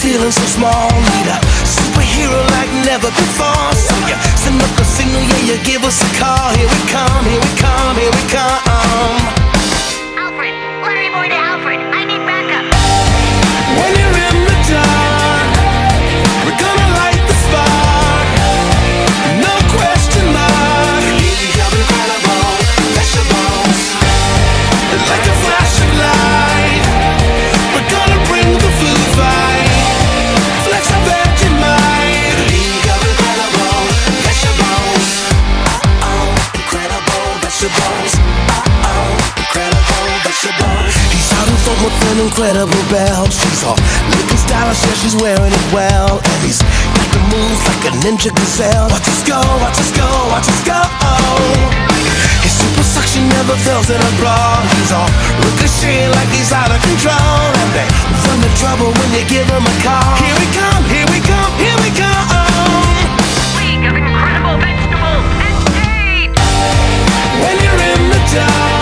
feeling so small Need a superhero like never before. So you send up a signal, yeah, you give us a call. Here we come, here we come, here we come. incredible belt. She's all looking stylish, yeah, she's wearing it well. And he's got the moves like a ninja gazelle. Watch us go, watch us go, watch us go. His super suction never fails in a bra. He's all ricocheting like he's out of control. And they run the trouble when you give him a call. Here we come, here we come, here we come. League of Incredible Vegetables and State. When you're in the dark.